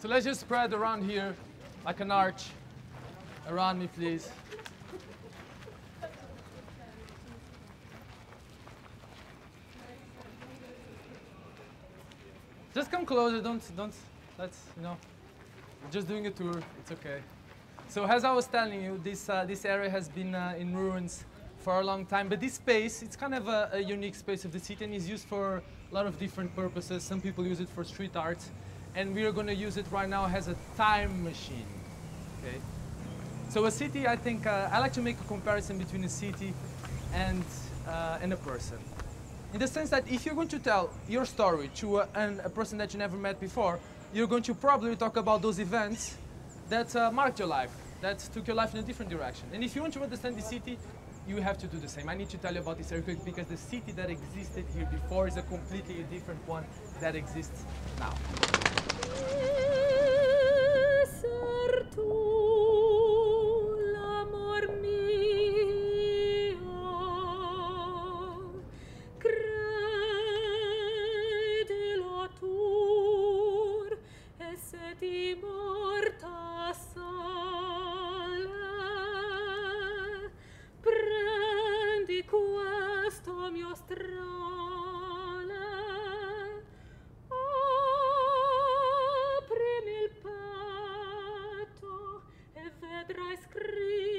So let's just spread around here like an arch. Around me, please. Just come closer. Don't, don't. Let's, you know, just doing a tour. It's okay. So as I was telling you, this uh, this area has been uh, in ruins for a long time. But this space, it's kind of a, a, unique space of the city and is used for a lot of different purposes. Some people use it for street art, and we are going to use it right now as a time machine. Okay. So a city, I think, uh, I like to make a comparison between a city and uh, and a person in the sense that if you're going to tell your story to a, an, a person that you never met before, you're going to probably talk about those events that uh, marked your life, that took your life in a different direction. And if you want to understand the city, you have to do the same. I need to tell you about this earthquake because the city that existed here before is a completely different one that exists now. ti morta sole prendi questo mio strale. Aprimi il petto e vedrai scritto